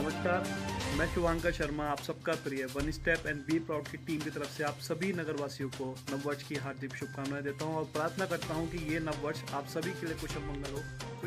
नमस्कार, मैं शिवांकर शर्मा, आप सबका प्रिय one step and be proud की टीम की तरफ़ से आप सभी नगरवासियों को नववर्ष की हार्दिक शुभकामनाएँ देता हूँ और प्रार्थना करता हूँ कि ये नववर्ष आप सभी के लिए कुशल मंगल हो।